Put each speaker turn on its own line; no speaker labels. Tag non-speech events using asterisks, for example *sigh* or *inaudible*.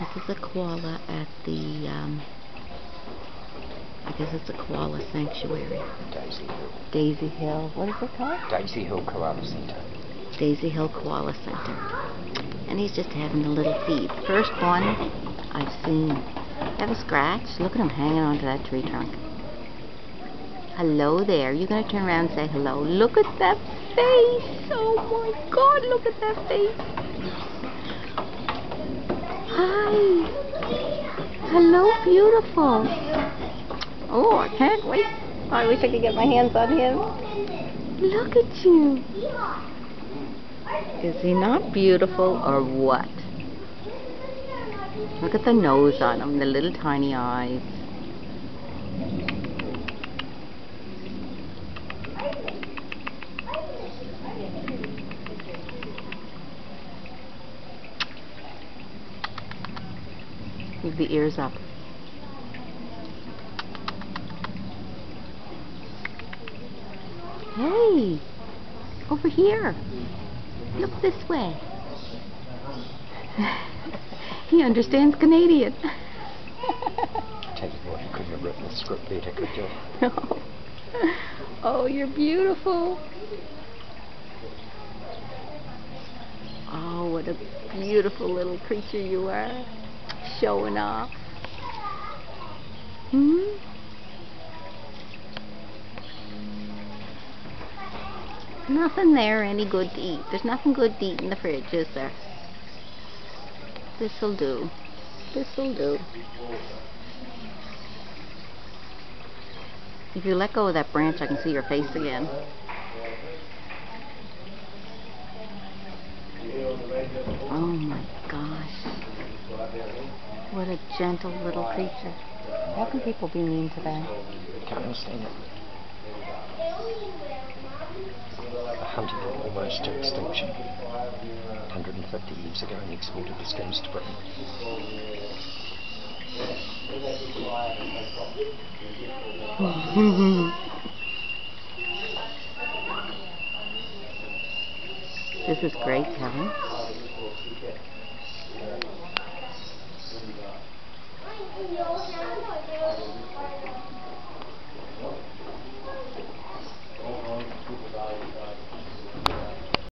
a koala at the, um, I guess it's a koala sanctuary.
Daisy Hill.
Daisy Hill, what is it called?
Daisy Hill Koala Centre.
Daisy Hill Koala Center. And he's just having a little feed. First one I've seen. Have a scratch? Look at him hanging onto that tree trunk. Hello there. You gonna turn around and say hello? Look at that face! Oh my god, look at that face! Hi! Hello, beautiful! Oh, I can't wait. I wish I could get my hands on him. Look at you! Is he not beautiful or what? Look at the nose on him, the little tiny eyes. Leave the ears up. Hey! Over here! Look this way. *laughs* he understands Canadian.
Tell you what, you couldn't have written the script better, could you? *laughs*
No. Oh, you're beautiful. Oh, what a beautiful little creature you are. Showing off. Hmm? Nothing there any good to eat. There's nothing good to eat in the fridge, is there? This'll do. This'll do. If you let go of that branch, I can see your face again. Oh my gosh. What a gentle little creature. How can people be mean to them?
Can't understand it. Hunted it almost to extinction 150 years ago and exported the skins to Britain. *laughs*
this is great, Kevin. 有两个脑